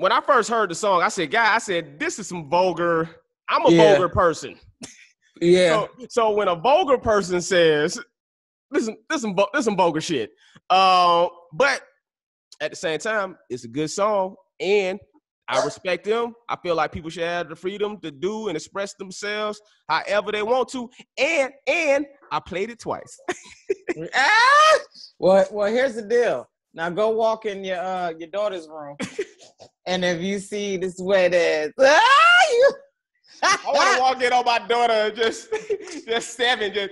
when I first heard the song, I said, "Guy, I said this is some vulgar. I'm a Yeah. vulgar person." Yeah. So, so when a vulgar person says, "Listen, this some vul- this some vulgar shit," uh, but at the same time, it's a good song, and I respect them. I feel like people should have the freedom to do and express themselves however they want to, and and I played it twice. ah! Well, well, here's the deal. Now go walk in your uh your daughter's room, and if you see this wet ass, ah, you. I want to walk in on my daughter, just just seven, just.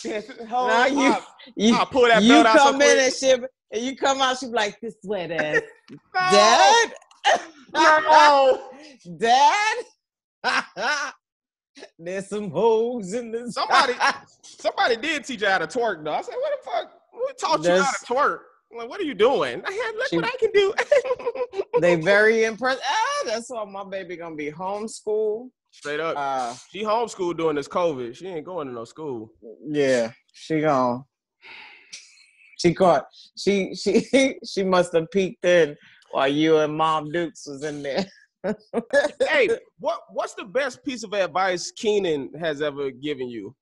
just hold Now on. you, I'll- you, I'll pull that you belt out so come in quick. and shit, and you come out, she be like, "This wet ass, No, dad, no. dad." There's some holes in this. Somebody, somebody did teach you how to twerk though. I said, "What the fuck? Who taught you how to twerk? I'm like, what are you doing? I had look She- what I can do." they very impressed. Ah, that's why my baby gonna be homeschooled. Straight up, Uh, she homeschooled during this COVID. She ain't going to no school. yeah, she gone. She caught. She she she must have peeked in while you and Mom Dukes was in there. hey, what what's the best piece of advice Keenen has ever given you?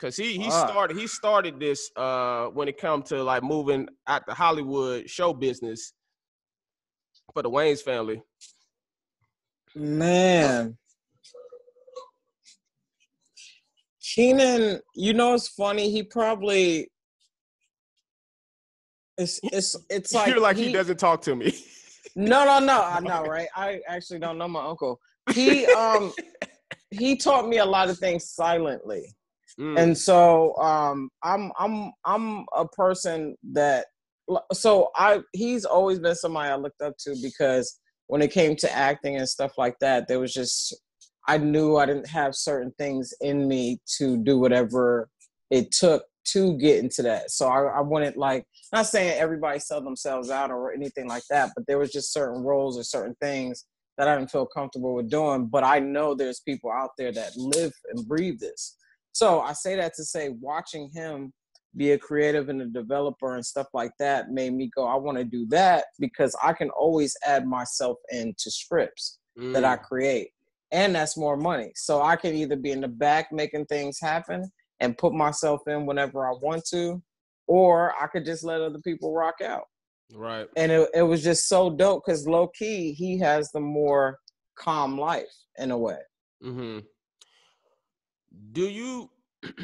Cause he he Fuck. started he started this uh when it comes to like moving out the Hollywood show business for the Wayans family. Man. Keenen, you know it's funny. He probably it's it's it's like You're like he, he- doesn't talk to me. No, no, no. I know, right? I actually don't know my uncle. He um he taught me a lot of things silently. Mm, And so um I'm I'm I'm a person that so I he's always been somebody I looked up to because when it came to acting and stuff like that, there was just I knew I didn't have certain things in me to do whatever it took to get into that. So I, I wanted like not saying everybody sell themselves out or anything like that, but there was just certain roles or certain things that I didn't feel comfortable with doing. But I know there's people out there that live and breathe this. So I say that to say watching him be a creative and a developer and stuff like that made me go, I want to do that because I can always add myself into scripts that I mm. create. And that's more money. So I can either be in the back making things happen and put myself in whenever I want to, or I could just let other people rock out. right. And it, it was just so dope because low key, he has the more calm life in a way. hmm Do you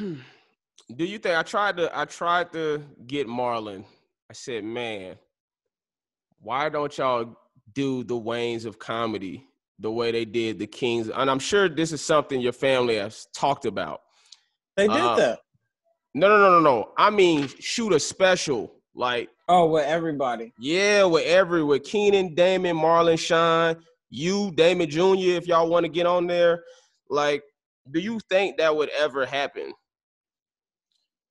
do you think I tried to I tried to get Marlon? I said, man, why don't y'all do the Wayans of comedy the way they did the Kings? And I'm sure this is something your family has talked about. They did Uh, that. No, no, no, no, no. I mean, shoot a special like Oh, with everybody. yeah, with every with Keenen, Damon, Marlon, Shawn, you, Damon Jr. If y'all want to get on there, like, do you think that would ever happen?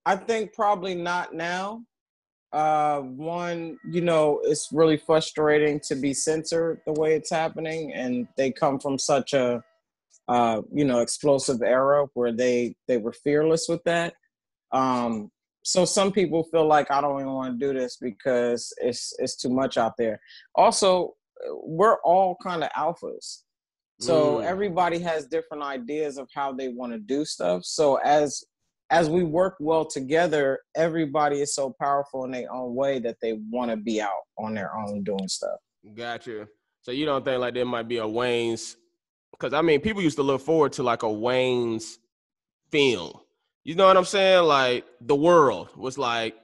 I think probably not now. Uh, one, you know, it's really frustrating to be censored the way it's happening, and they come from such a, uh, you know, explosive era where they they were fearless with that. Um, so some people feel like I don't even want to do this because it's it's too much out there. Also, we're all kind of alphas. So Mm. everybody has different ideas of how they want to do stuff. So as as we work well together, everybody is so powerful in their own way that they want to be out on their own doing stuff. Gotcha. So you don't think like there might be a Wayans? Because I mean, people used to look forward to like a Wayans film. You know what I'm saying? Like the world was like,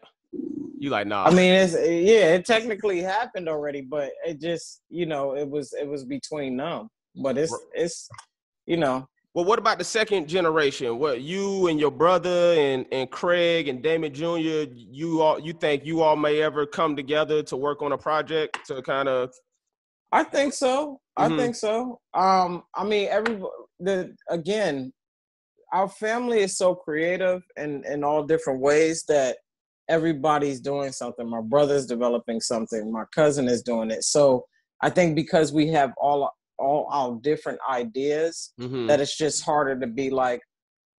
you like nah. I mean, it's yeah, it technically happened already, but it just you know it was it was between them. But it's it's you know Well, what about the second generation? What you and your brother and, and Craig and Damon Jr. You all you think you all may ever come together to work on a project to kind of I think so. I Mhm. think so. Um, I mean, every the again, our family is so creative in in all different ways that everybody's doing something. My brother's developing something. My cousin is doing it. So I think because we have all all our different ideas, Mhm. that it's just harder to be like,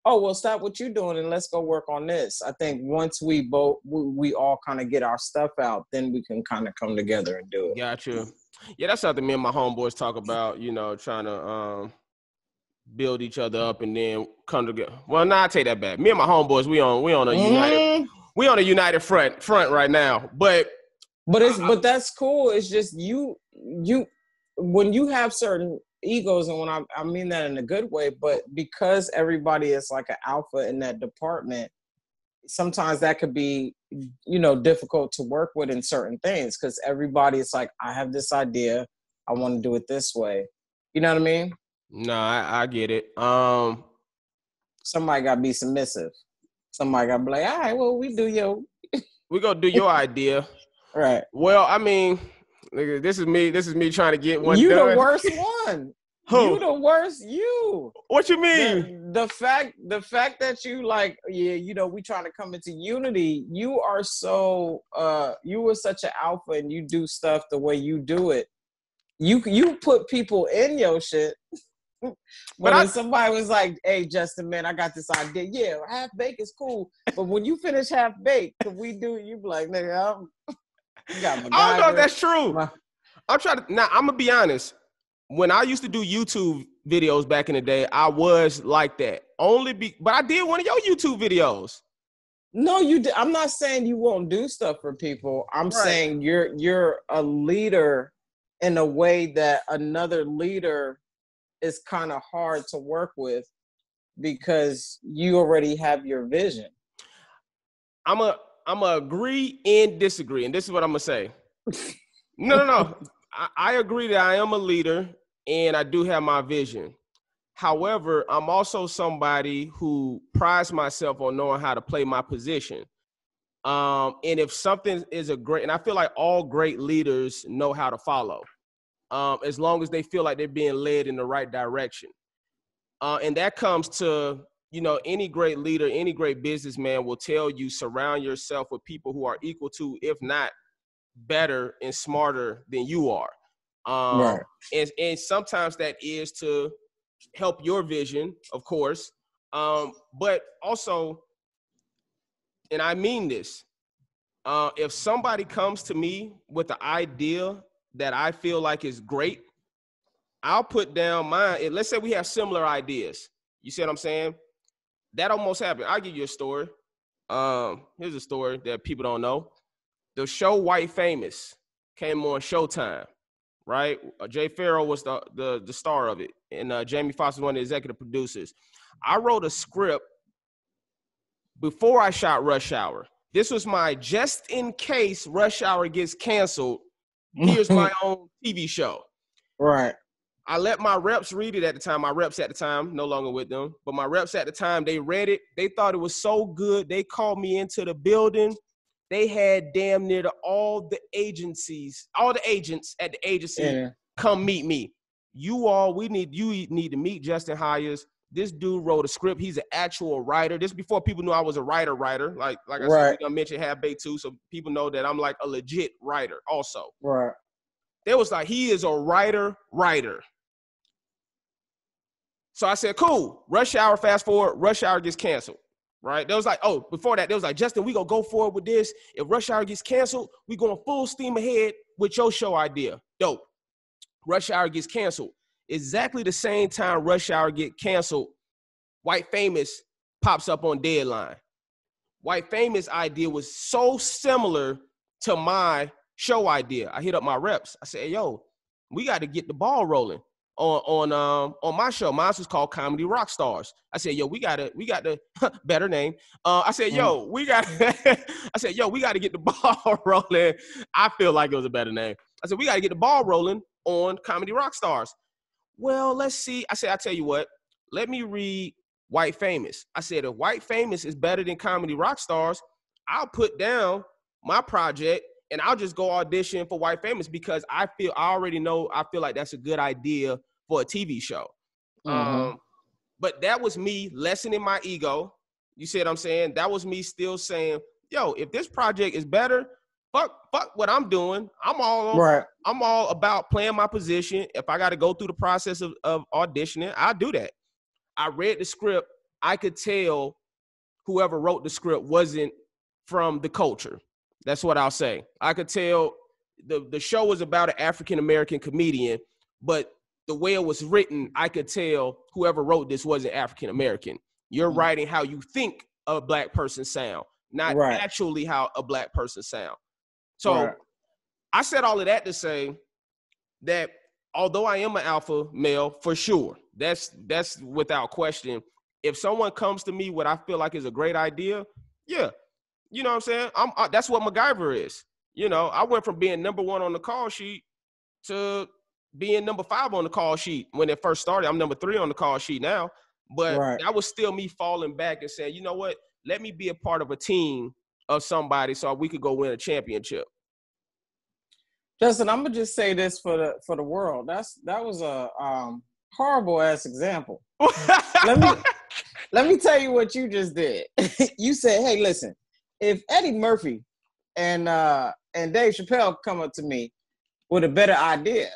oh well, stop what you're doing and let's go work on this. I think once we both we, we all kind of get our stuff out, then we can kind of come together and do it. Gotcha. Yeah, that's something me and my homeboys talk about. You know, trying to um, build each other up and then come together. Well, nah, I take that back. Me and my homeboys, we on we on a united Mm, we on a united front front right now. But but it's but that's cool. It's just you you when you have certain egos, and when I I mean that in a good way, but because everybody is like an alpha in that department, sometimes that could be you know difficult to work with in certain things because everybody is like, I have this idea, I want to do it this way. You know what I mean? no, I, I get it. Um, Somebody got to be submissive. Somebody got to be like, all right, well, we do yo. we gonna do your idea. Right. Well, I mean, nigga, this is me. This is me trying to get one. you done. the worst one. Who? You the worst. You. What you mean? The, the fact, the fact that you like, yeah, you know, we trying to come into unity. You are so, uh, you were such an alpha, and you do stuff the way you do it. You you put people in your shit. but when I- somebody was like, "Hey, Justin, man, I got this idea. Yeah, half baked is cool, but when you finish half baked, can we do? it?" You be like, nigga, I'm, I don't know if that's true. My- I'm trying to now. I'm gonna be honest. When I used to do YouTube videos back in the day, I was like that. Only be, but I did one of your YouTube videos. No, you. I'm not saying you won't do stuff for people. I'm Right. saying you're you're a leader in a way that another leader is kind of hard to work with because you already have your vision. I'm a I'm gonna agree and disagree, and this is what I'm gonna say. No, no, no. I, I agree that I am a leader and I do have my vision. However, I'm also somebody who prides myself on knowing how to play my position. Um, and if something is a great, and I feel like all great leaders know how to follow, um, as long as they feel like they're being led in the right direction. Uh, and that comes to you know any great leader, any great businessman will tell you surround yourself with people who are equal to, if not better and smarter than you are. Um, Right. and, and sometimes that is to help your vision, of course, um, but also, and I mean this, uh, if somebody comes to me with the idea that I feel like is great, I'll put down mine. Let's say we have similar ideas. You see what I'm saying? That almost happened. I'll give you a story. Um, here's a story that people don't know. The show White Famous came on Showtime, right? Uh, Jay Pharoah was the, the the star of it, and uh, Jamie Foxx was one of the executive producers. I wrote a script before I shot Rush Hour. This was my just in case Rush Hour gets canceled. Here's my own TV show. right. I let my reps read it at the time. My reps at the time, no longer with them, but my reps at the time, they read it. They thought it was so good. They called me into the building. They had damn near to all the agencies, all the agents at the agency Yeah. come meet me. You all, we need you need to meet Justin Hires. This dude wrote a script. He's an actual writer. This before people knew I was a writer. Writer, like like I Right. said, I mentioned Half Baked too, so people know that I'm like a legit writer. Also, Right. they was like, he is a writer, writer. So I said, cool. Rush hour, fast forward, rush hour gets canceled. Right? They was like, oh, before that, they was like, Justin, we gonna go forward with this. If rush hour gets canceled, we going full steam ahead with your show idea. Dope. Rush hour gets canceled. Exactly the same time rush hour get canceled, White Famous pops up on deadline. White Famous idea was so similar to my show idea. I hit up my reps. I said, yo, we got to get the ball rolling on on um on my show. Mine was called Comedy Rock Stars. I said, yo, we gotta we got to better name. Uh, I said, yo, we got. I said, yo, we got to get the ball rolling. I feel like it was a better name. I said, we got to get the ball rolling on Comedy Rock Stars. Well, let's see. I said, I tell you what. Let me read White Famous. I said, if White Famous is better than Comedy Rock Stars, I'll put down my project and I'll just go audition for White Famous because I feel I already know I feel like that's a good idea for a TV show. Mhm. Um, but that was me lessening my ego. You see what I'm saying? That was me still saying, yo, if this project is better, fuck, fuck what I'm doing. I'm all right. I'm all about playing my position. If I got to go through the process of, of auditioning, I'll do that. I read the script. I could tell whoever wrote the script wasn't from the culture. That's what I'll say. I could tell the the show was about an African American comedian, but the way it was written, I could tell whoever wrote this wasn't African American. You're Mm-hmm. writing how you think a black person sound, not Right. actually how a black person sound. So Right. I said all of that to say that although I am an alpha male for sure, that's that's without question. If someone comes to me what I feel like is a great idea, yeah, you know what I'm saying. I'm I, that's what MacGyver is. You know, I went from being number one on the call sheet to being number five on the call sheet when it first started. I'm number three on the call sheet now, but Right. that was still me falling back and saying, you know what? Let me be a part of a team of somebody so we could go win a championship. Justin, I'm gonna just say this for the for the world. That's that was a um, horrible ass example. Let me let me tell you what you just did. you said, "Hey, listen, if Eddie Murphy and uh, and Dave Chappelle come up to me with a better idea,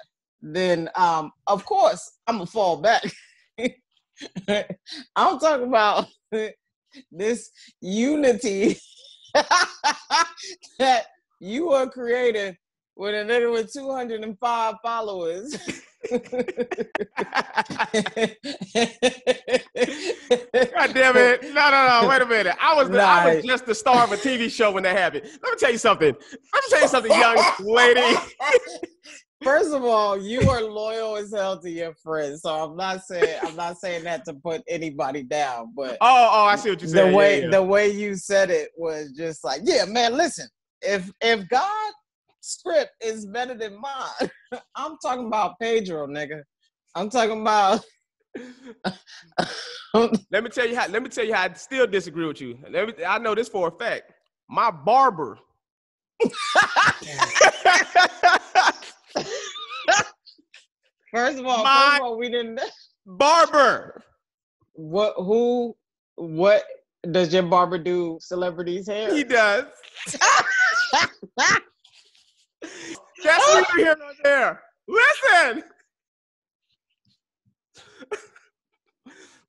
then um, of course I'm gonna fall back." I'm talking about this unity that you are creating with a nigga with 205 followers. God damn it. No, no, no. Wait a minute. I was, I was just the star of a TV show when that happened. Let me tell you something. Let me tell you something, young lady. First of all, you are loyal as hell to your friends, so I'm not saying I'm not saying that to put anybody down, but Oh, oh, I see what you're the saying. way yeah, yeah. the way you said it was just like, yeah, man, listen, if if God script is better than mine, I'm talking about Pedro, nigga. I'm talking about let me tell you how. Let me tell you how I still disagree with you. Let me, I know this for a fact. My barber. First of all, My- first of all, we didn't barber. what who what does your barber do celebrities hair? He does. That's neither here nor there. Listen.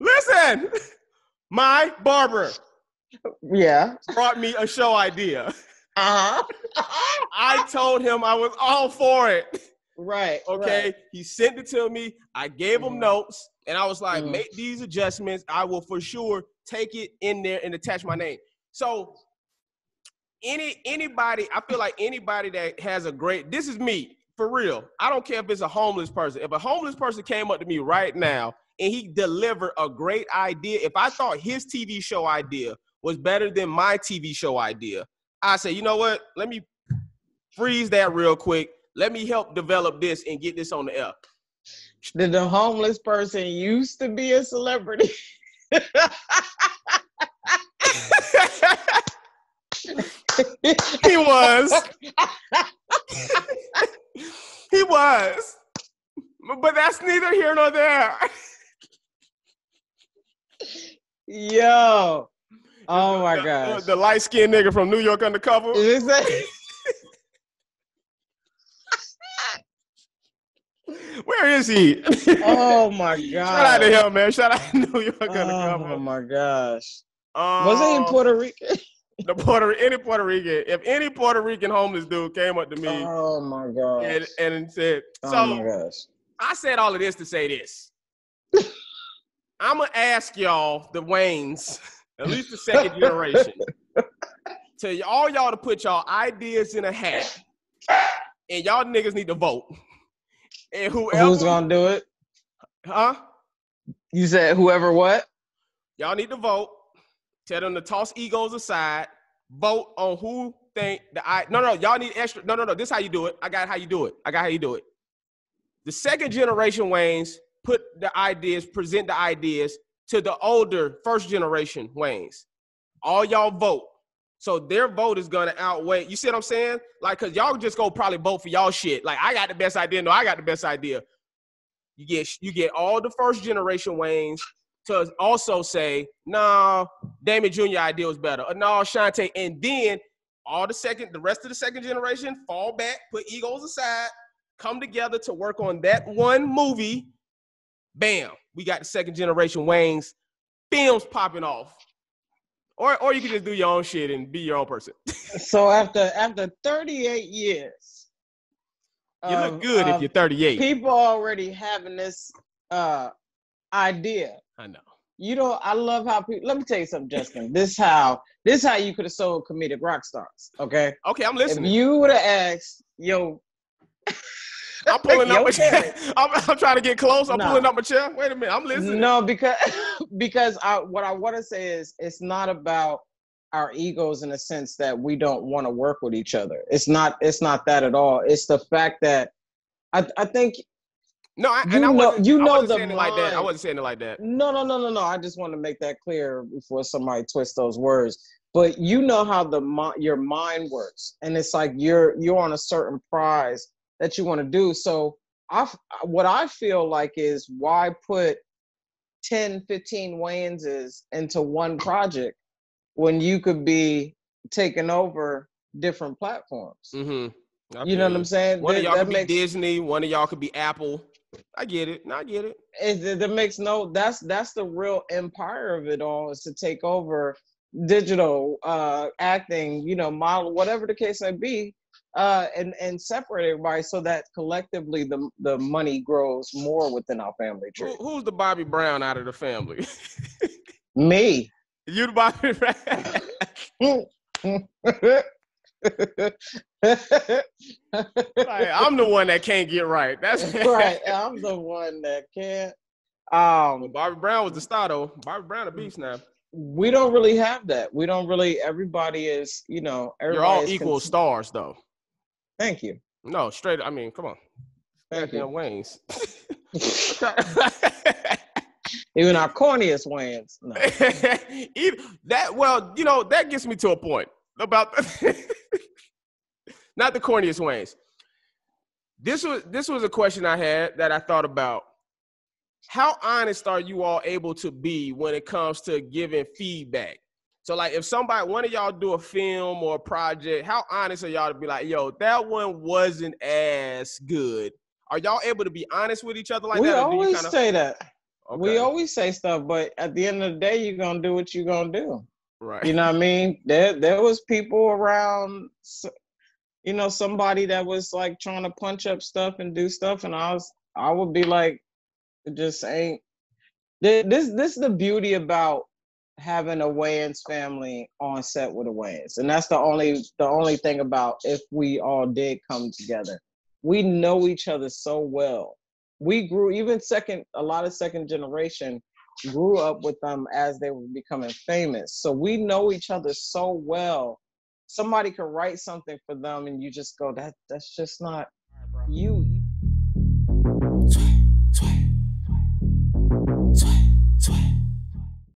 Listen. My barber yeah. brought me a show idea. Uh-huh. I told him I was all for it. Right. Okay. right. He sent it to me. I gave him Mhm. notes and I was like, Mhm. make these adjustments. I will for sure take it in there and attach my name. So any anybody, I feel like anybody that has a great this is me for real. I don't care if it's a homeless person. If a homeless person came up to me right now and he delivered a great idea, if I thought his TV show idea was better than my TV show idea, I say, you know what? Let me freeze that real quick. Let me help develop this and get this on the air. Did the homeless person used to be a celebrity? he was. he was. But that's neither here nor there. Yo. Oh my The- gosh. The, light skinned nigga from New York Undercover. Is it- Where is he? oh my Shout out to god. him, man. Shout out to New York Undercover. Oh my gosh. Um, Was he in Puerto Rico? the Puerto any Puerto Rican? If any Puerto Rican homeless dude came up to me Oh my gosh. and, and said, Oh "So my gosh. I said all of this to say this. I'm gonna ask y'all, the Wayans, at least the second generation, to all y'all to put y'all ideas in a hat, and y'all niggas need to vote. And whoever, Who's gonna do it? huh? You said whoever what? Y'all need to vote. Tell them to toss egos aside. Vote on who think the I. No, no, y'all need extra. No, no, no. This how you do it. I got how you do it. I got how you do it. The second generation Wayans put the ideas, present the ideas to the older first generation Wayans. All y'all vote. So their vote is gonna outweigh. You see what I'm saying? Like, cause y'all just go probably vote for y'all shit. Like, I got the best idea. No, I got the best idea. You get you get all the first generation Wayans to also say, no, Damon Jr. idea was better. Or no, Chaunte'. And then all the second, the rest of the second generation fall back, put egos aside, come together to work on that one movie. Bam, we got the second generation Wayans films popping off. Or, or you can just do your own shit and be your own person. So after after 38 years, You look good if you're 38. People already having this uh idea. I know. You know, I love how people. Let me tell you something, Justin. this how this how you could have sold comedic rock stars. Okay. Okay, I'm listening. If you would have asked, yo, I'm pulling up my chair. I'm, I'm trying to get close. I'm Nah. pulling up my chair. Wait a minute. I'm listening. No, because because I what I want to say is it's not about our egos in the sense that we don't want to work with each other. It's not it's not that at all. It's the fact that I I think No, I, You and I know- wasn't, you know the saying it like that. I wasn't saying it like that. no no no no no. I just want to make that clear before somebody twists those words. But you know how the your mind works, and it's like you're you're on a certain prize that you want to do. So I, what I feel like is why put 10, 15 Wayneses into one project when you could be taking over different platforms. Mm-hmm. You know what I'm saying? One of y'all could makes- be Disney. One of y'all could be Apple. I get it. I get it. it, that makes no that's that's the real empire of it all is to take over digital uh acting you know model whatever the case may be uh and and separate everybody so that collectively the the money grows more within our family Who, tree who's the Bobby Brown out of the family? me you the Bobby Brown. Like, I'm the one that can't get right. That's right i'm the one that can't um Well, Bobby Brown was the star though. Bobby Brown a beast now. we don't really have that we don't really everybody is you know You're all equal cons- stars though. Thank you No, straight. I mean, come on. thank Goddamn you Wayans. even our corniest Wayans no. That well, you know, that gets me to a point about not the corniest Wayans. This was this was a question I had that I thought about. How honest are you all able to be when it comes to giving feedback? So, like, if somebody, one of y'all do a film or a project, how honest are y'all to be like, "Yo, that one wasn't as good"? Are y'all able to be honest with each other like we that? you always kinda- say that. We always say stuff, but at the end of the day, you're gonna do what you're gonna do. right. You know what I mean? There, there was people around. You know, somebody that was like trying to punch up stuff and do stuff, and I was, I would be like, it just ain't. thi- This, this is the beauty about having a Wayans family on set with a Wayans, and that's the only, the only thing about if we all did come together. We know each other so well. We grew even second, a lot of second generation grew up with them as they were becoming famous. So we know each other so well. Somebody could write something for them and you just go, that that's just not you. Sway, Sway, sway.